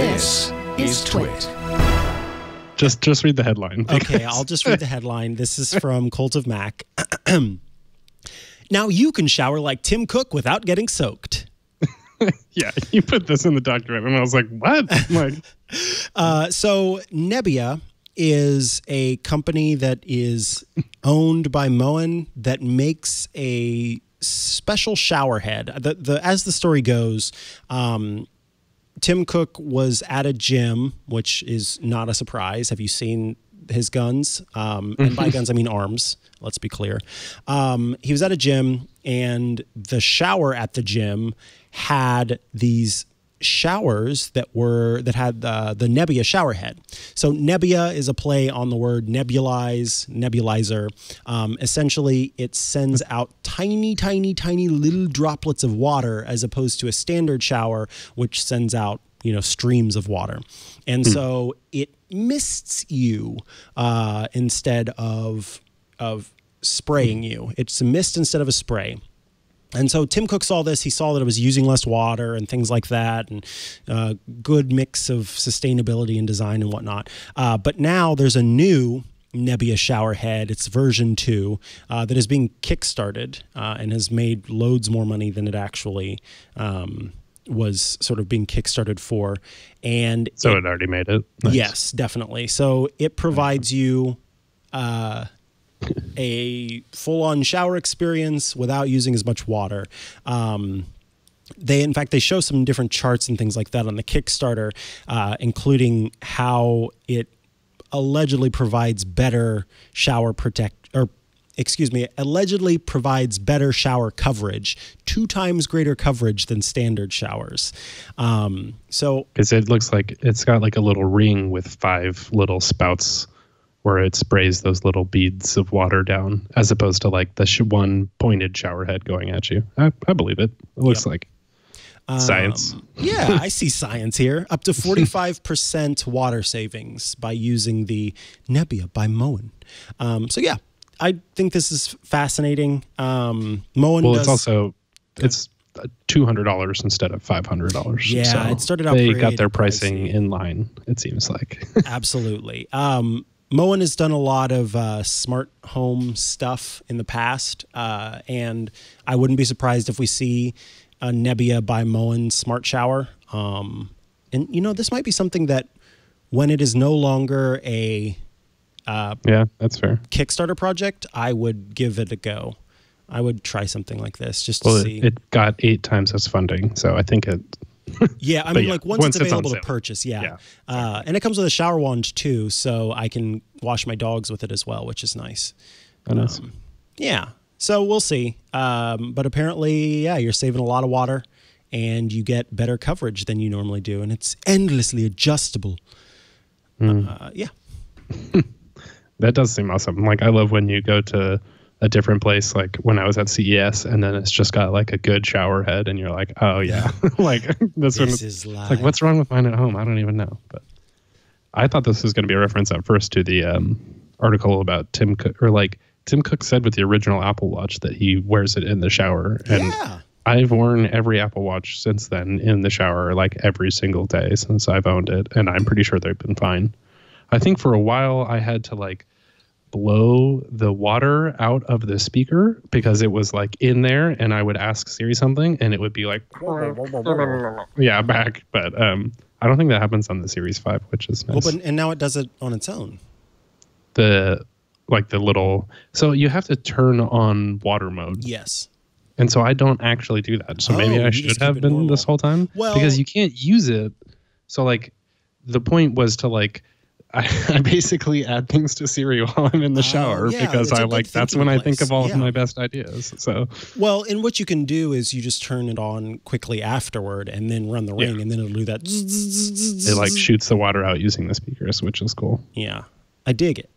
This is Twit. Just just read the headline. Okay, I'll just read the headline. This is from Cult of Mac. now you can shower like Tim Cook without getting soaked. yeah, you put this in the document, and I was like, "What?" I'm like, Uh, so Nebia is a company that is owned by Moen that makes a special shower head. The, the as the story goes, um, Tim Cook was at a gym, which is not a surprise. Have you seen his guns? Um, and by guns, I mean arms. Let's be clear. Um, he was at a gym, and the shower at the gym had these showers that were that had uh, the Nebia shower head. So Nebia is a play on the word nebulize, nebulizer. Um, essentially, it sends out tiny, tiny, tiny little droplets of water as opposed to a standard shower, which sends out you know streams of water, and so it mists you uh, instead of of spraying you. It's a mist instead of a spray. And so Tim Cook saw this. He saw that it was using less water and things like that, and uh, good mix of sustainability and design and whatnot. Uh, but now there's a new Nebia shower head. It's version two uh, that is being kickstarted uh, and has made loads more money than it actually um, was sort of being kickstarted for. And so it already made it. Nice. Yes, definitely. So it provides you uh, a full-on shower experience without using as much water. Um, they, in fact, they show some different charts and things like that on the Kickstarter, uh, including how it allegedly provides better shower protect or excuse me, allegedly provides better shower coverage, two times greater coverage than standard showers. Um, so because it looks like it's got like a little ring with five little spouts where it sprays those little beads of water down as opposed to like the sh- one pointed shower head going at you i, I believe it it looks like science Um, yeah, I see science here. Up to 45% water savings by using the Nebia by Moen. Um, so, yeah, I think this is fascinating. Um, Moen well does. it's also it's uh, $200 instead of $500 Yeah, so it started out they got their pricing pricey. in line it seems like Absolutely. Um, Moen has done a lot of uh, smart home stuff in the past, uh, and I wouldn't be surprised if we see a Nebia by Moen smart shower. Um, and you know, this might be something that when it is no longer a yeah that's fair Kickstarter project, I would give it a go. I would try something like this just to well see. it, it got eight times its funding so i think it yeah, I mean, yeah, like once, once it's it's available to purchase, yeah. Yeah. Uh, and it comes with a shower wand too, so I can wash my dogs with it as well, which is nice. oh, nice. Um, Yeah. So we'll see. Um, but apparently, yeah, you're saving a lot of water and you get better coverage than you normally do. And it's endlessly adjustable. Hmm. Uh, yeah. That does seem awesome. Like I love when you go to a different place, like when I was at CES, and then it's just got like a good shower head, and you're like, oh yeah, like this, one. This It's is like, what's wrong with mine at home? I don't even know. But I thought this was going to be a reference at first to the um, article about Tim Cook, or like Tim Cook said with the original Apple Watch that he wears it in the shower, and yeah. I've worn every Apple Watch since then in the shower, like every single day since I've owned it, and I'm pretty sure they've been fine. I think for a while I had to like blow the water out of the speaker because it was like in there, and I would ask Siri something, and it would be like, yeah, back. But um, I don't think that happens on the Series Five, which is nice. Well, but, and now it does it on its own. the like the little so you have to turn on water mode Yes. And so I don't actually do that. So maybe Oh, I should have been normal. this whole time. Well- because you can't use it. So like the point was to like I, I basically add things to Siri while I'm in the Oh, shower yeah, because I like that's when I think of all Yeah. of my best ideas. So Well, and what you can do is you just turn it on quickly afterward and then run the Yeah. ring and then it'll do that. it like shoots the water out using the speakers, which is cool. Yeah. I dig it.